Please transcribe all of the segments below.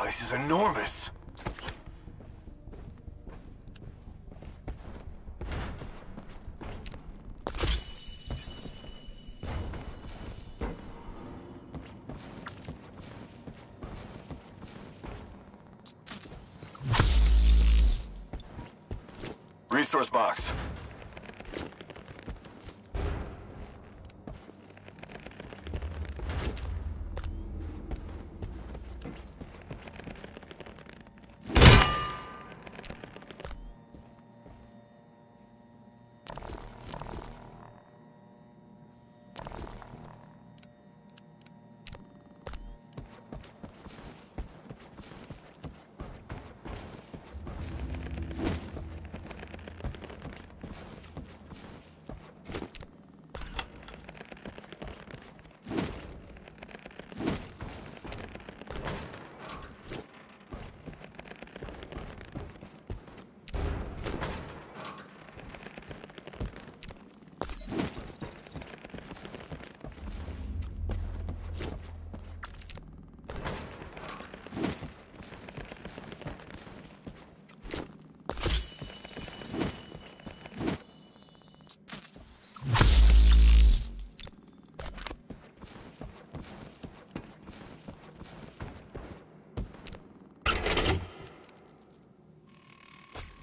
Place is enormous. Resource box.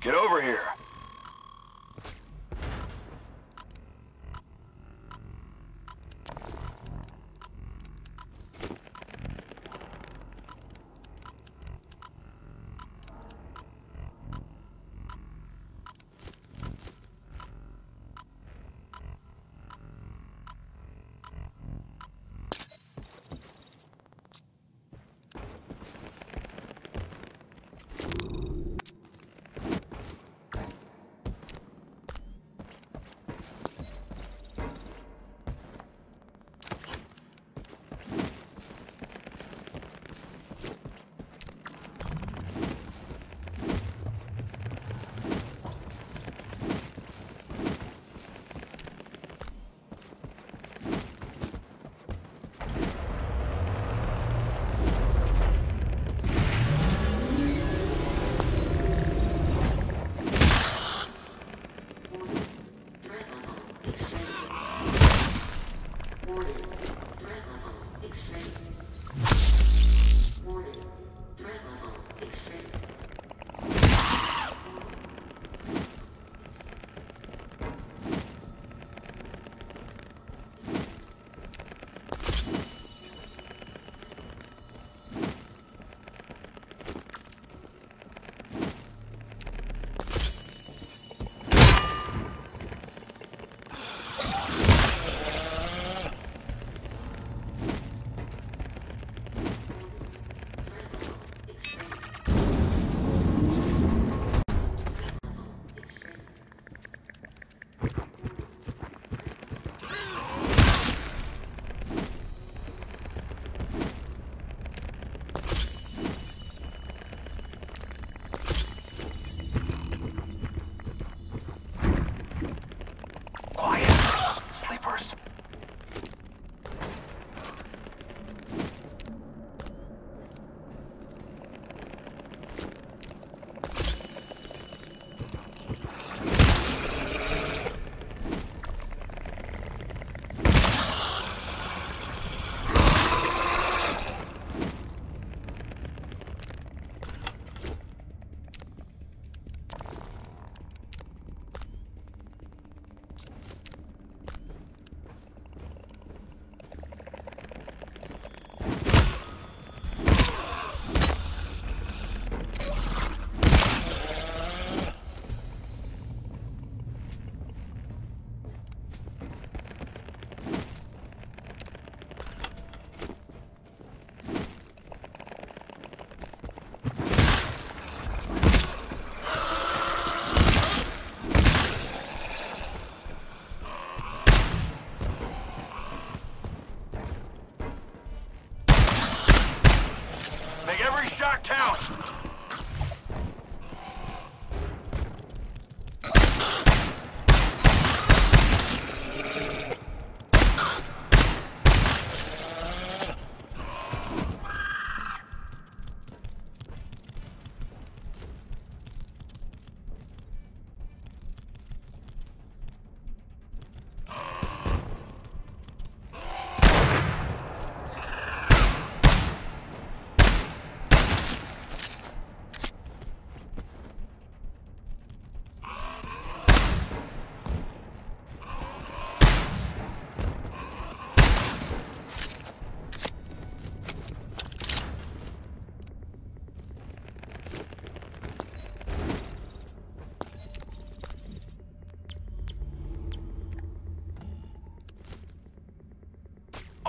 Get over here.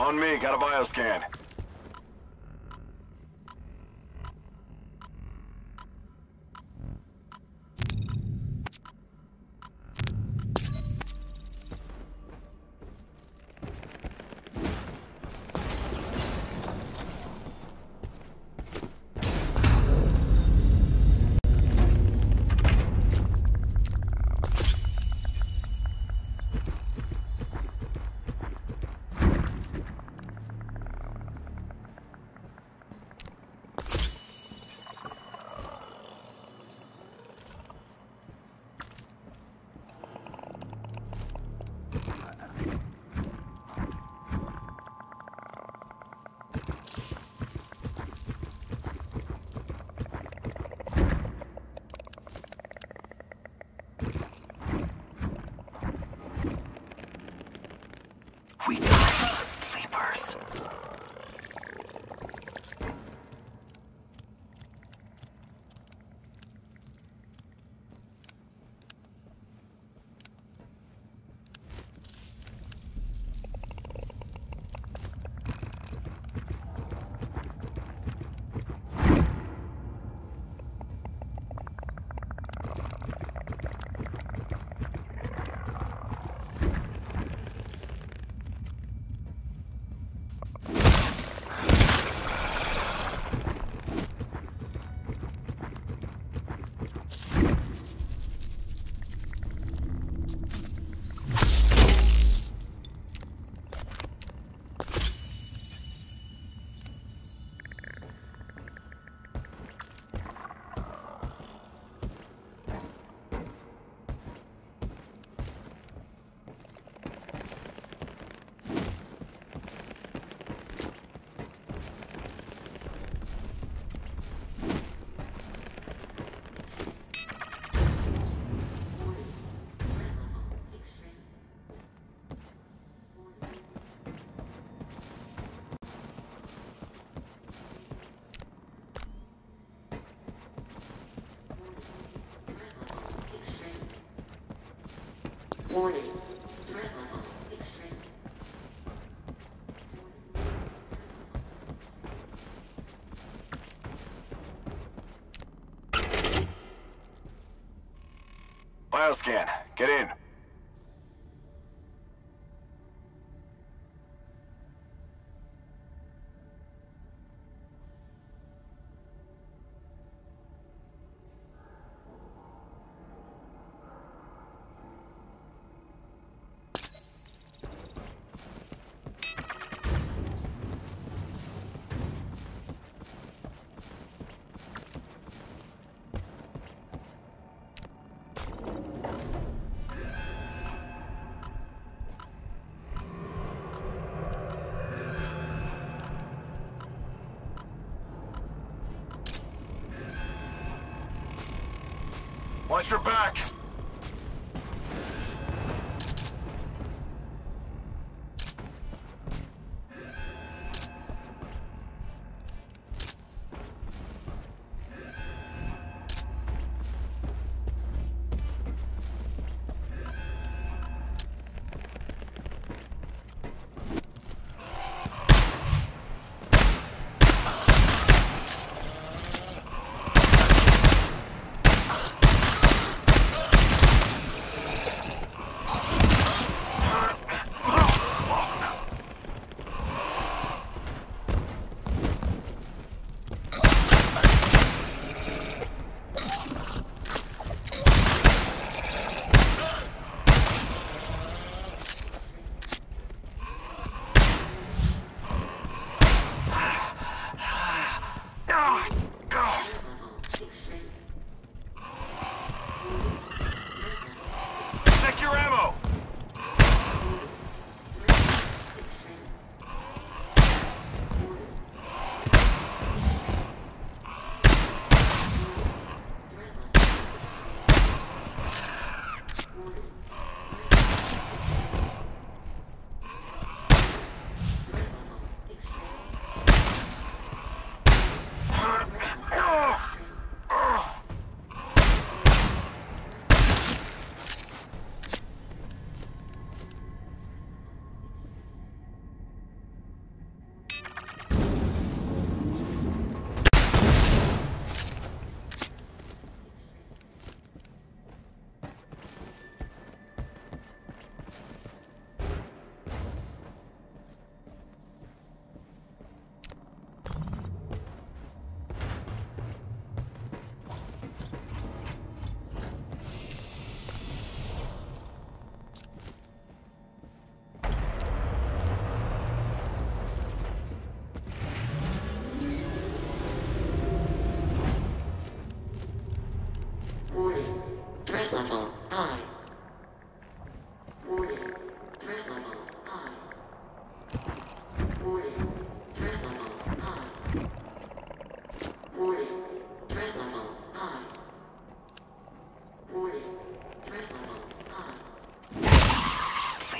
On me, got a bioscan. Warning. Threat get in. Your back.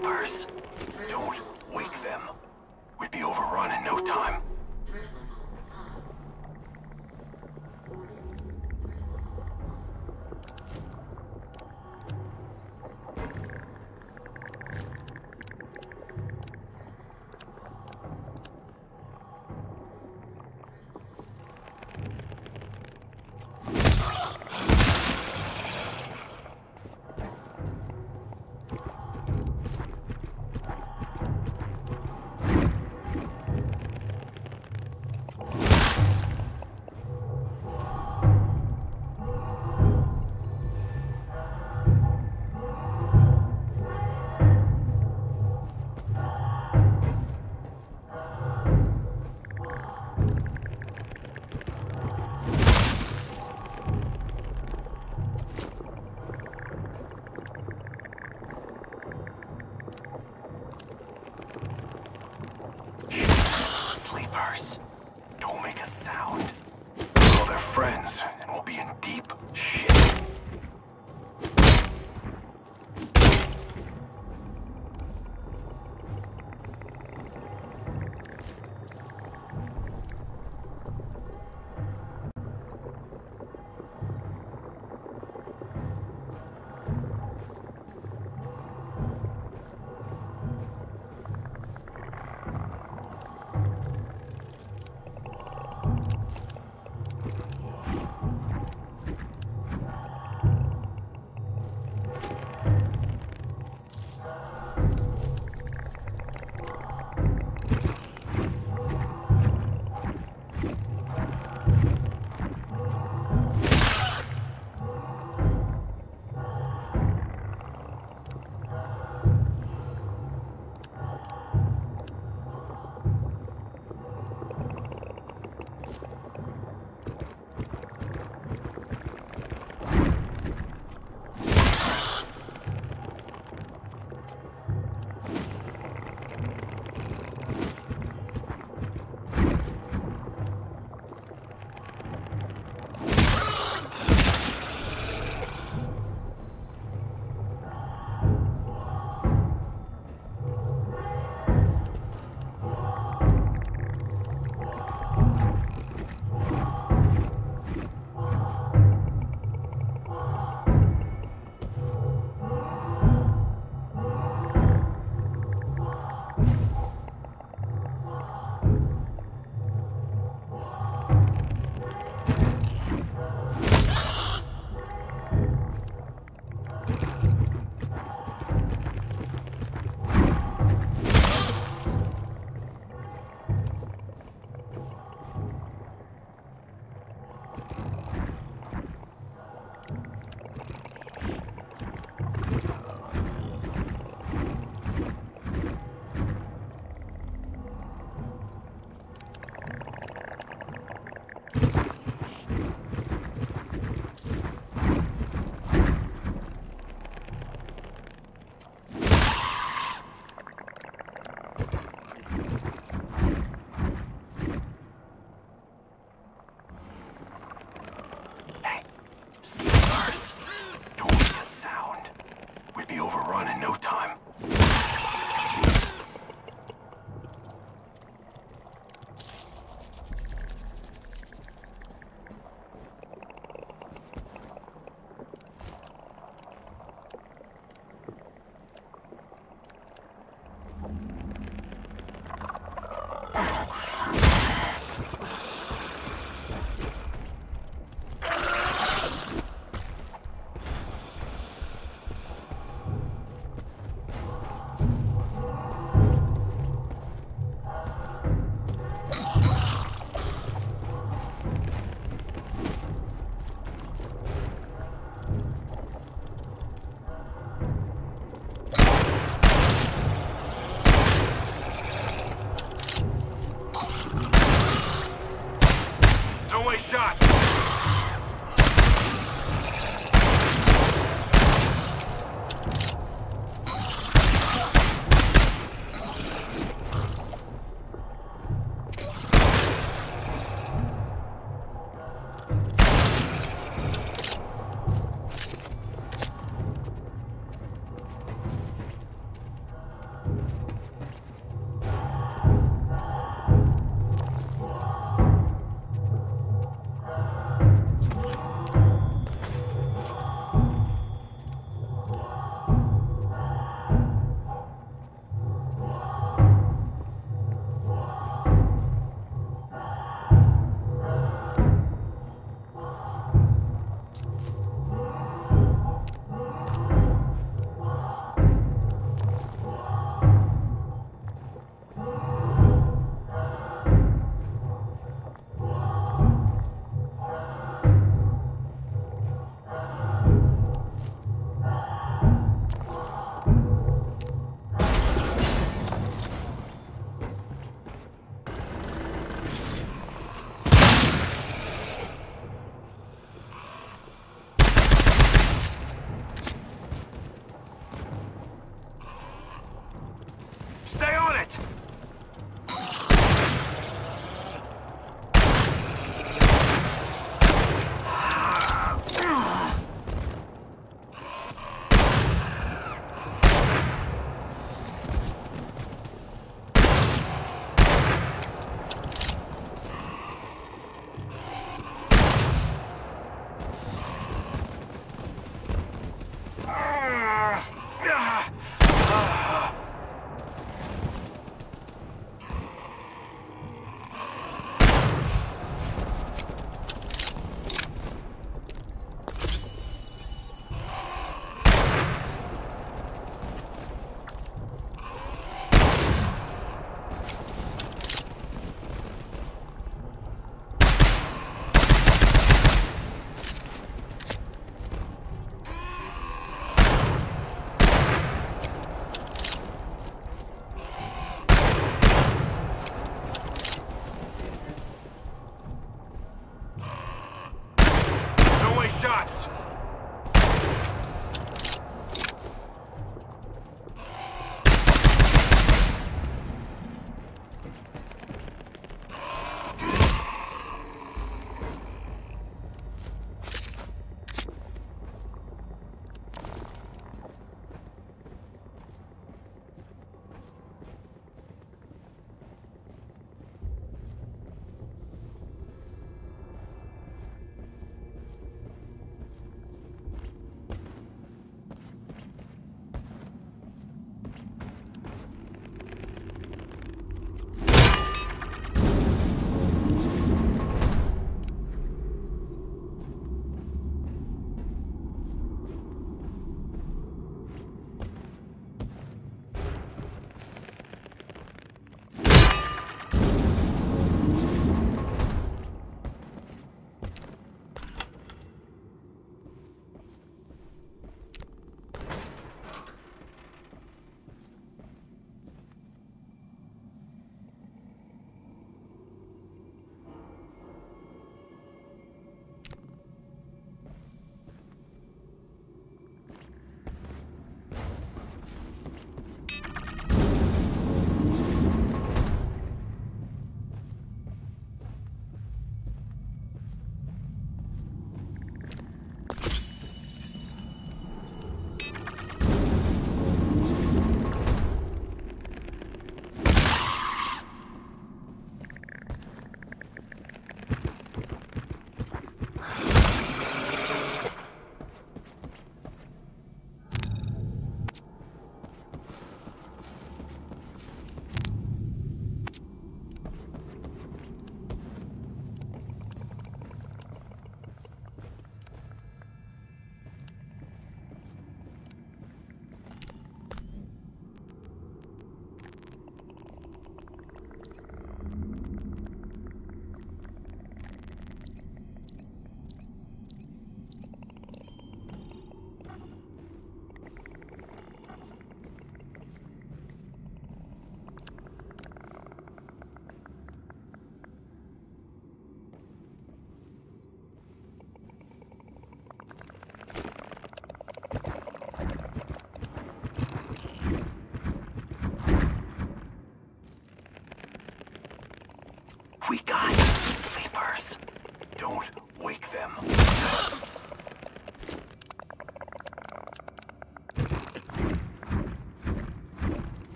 Neighbors.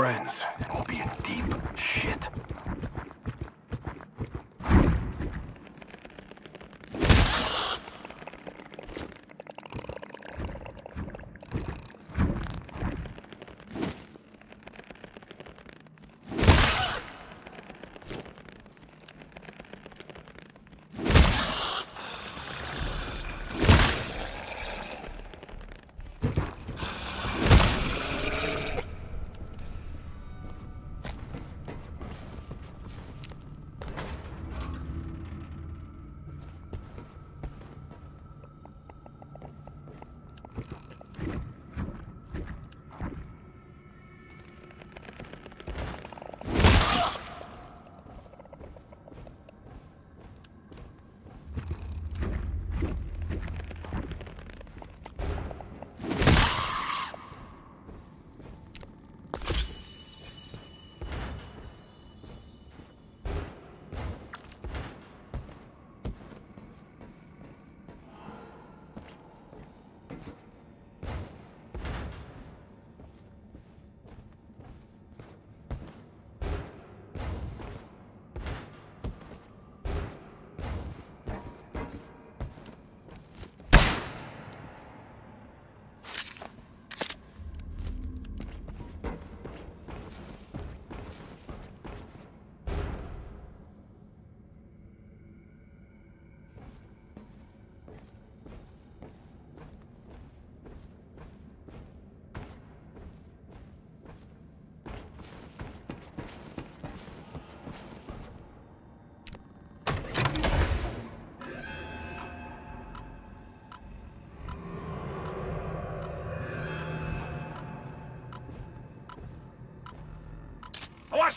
Friends, we'll be in deep shit.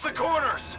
The corners!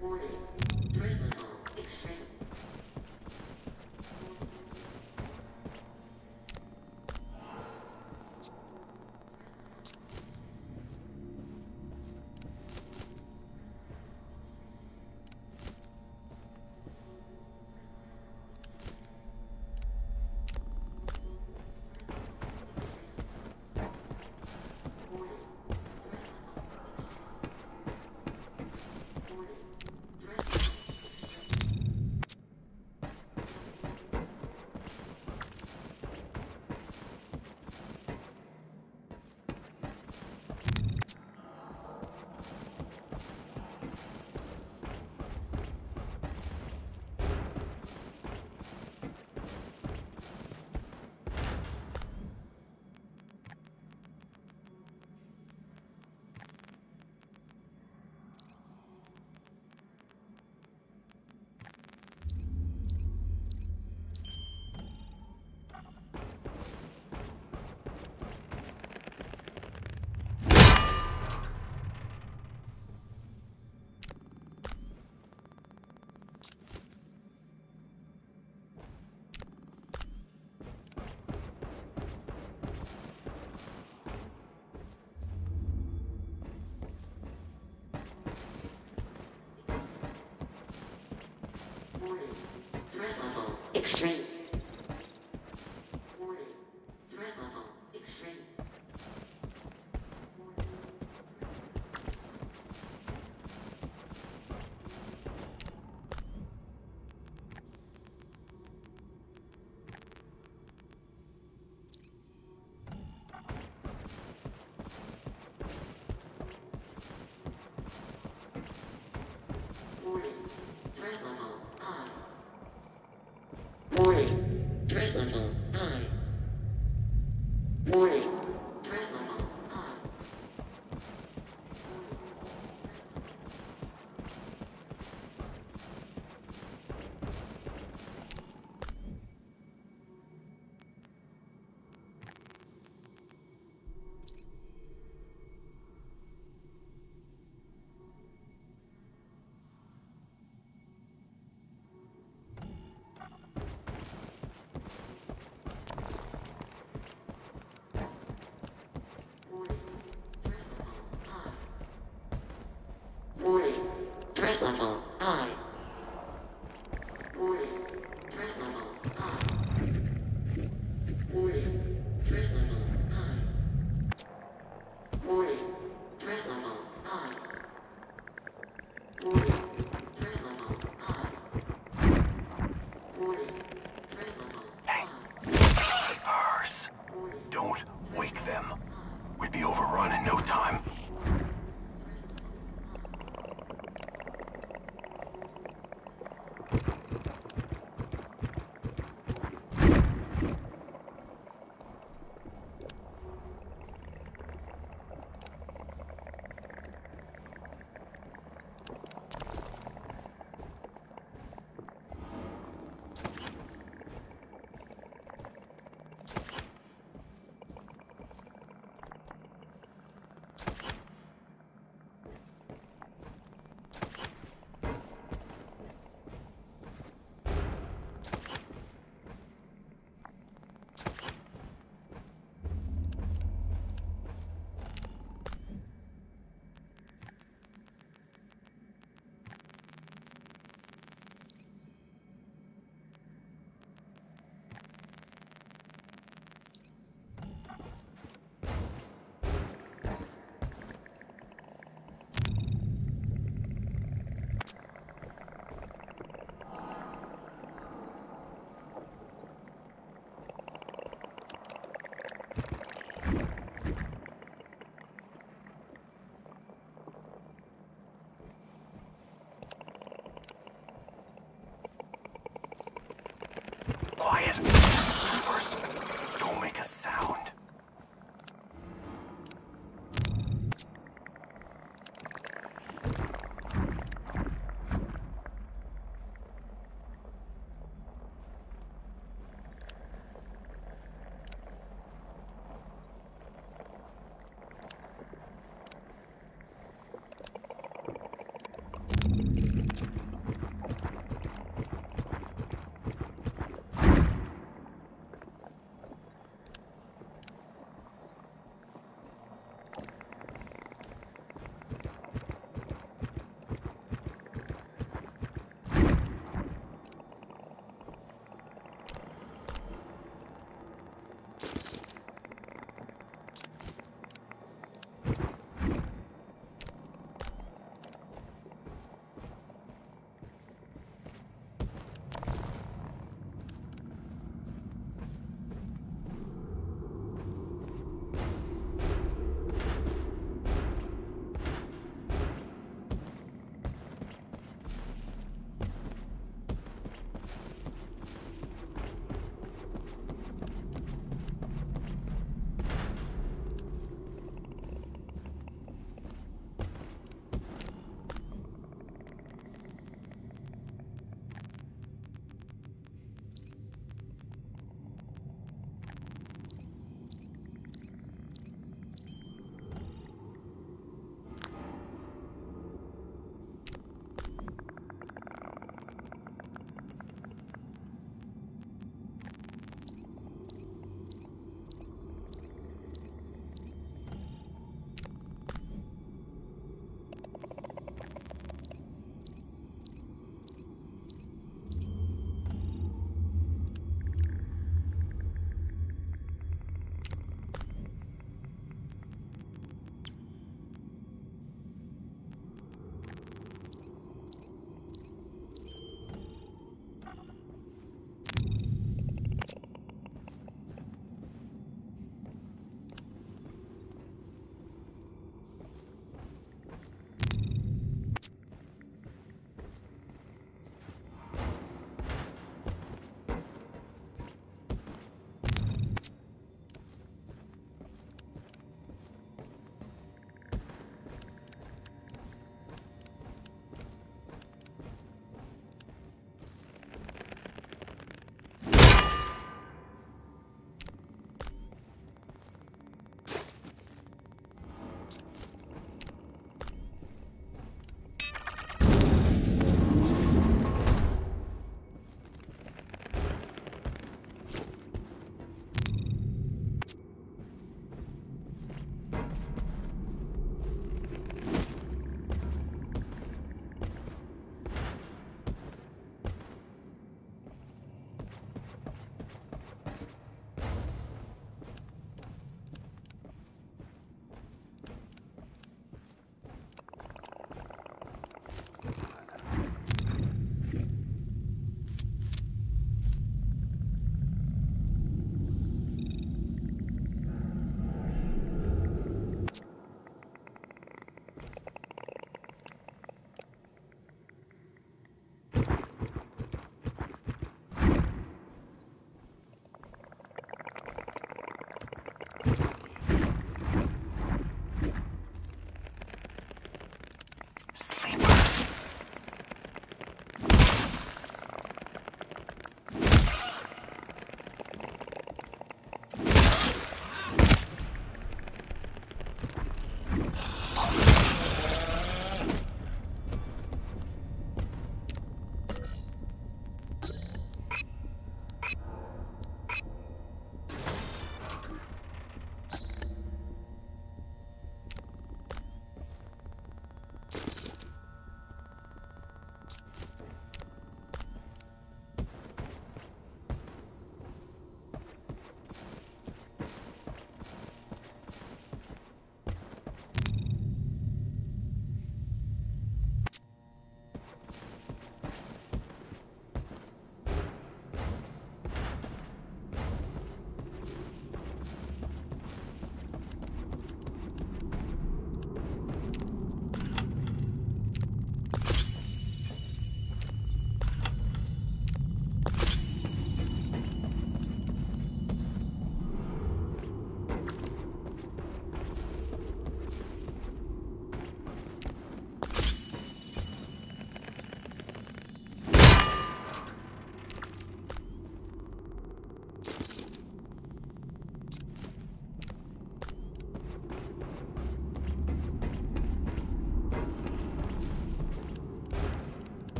Warning. Extreme. living.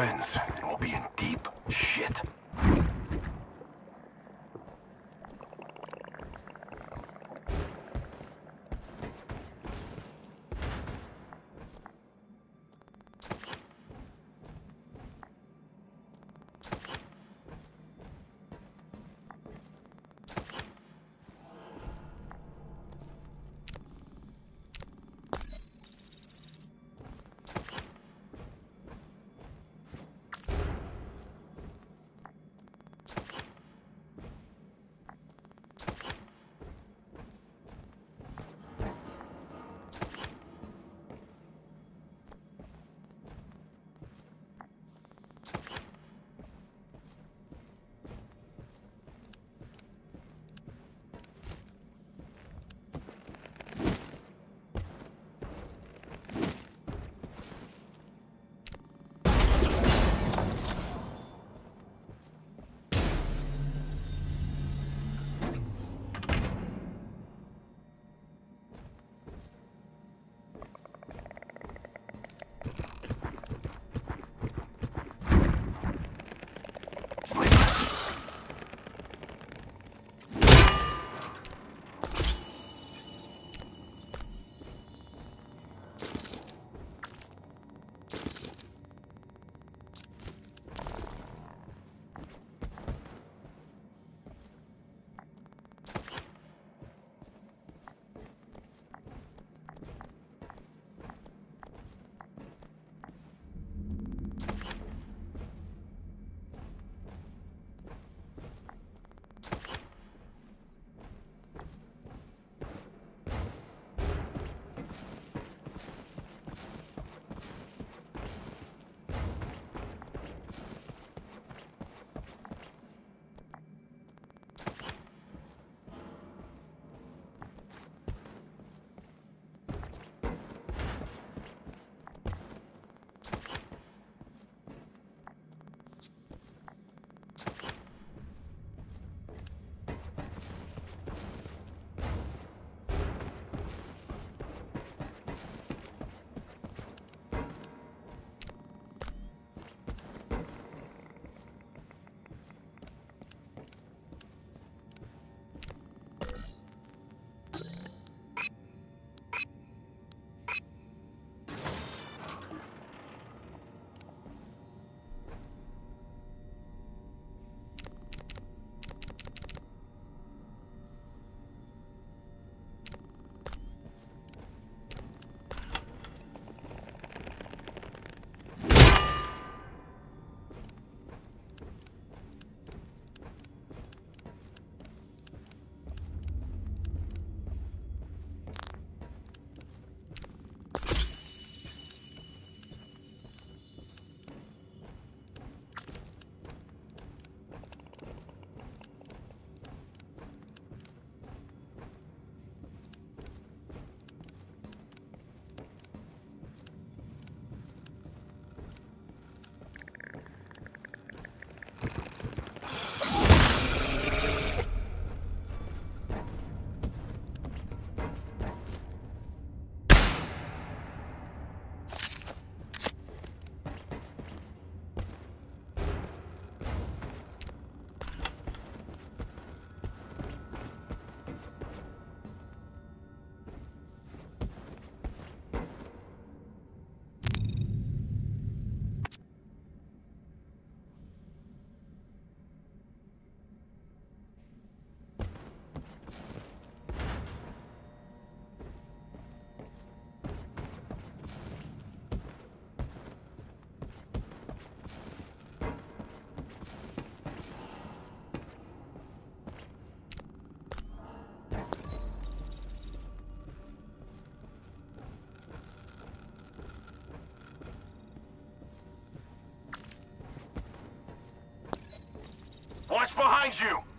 Friends, behind you!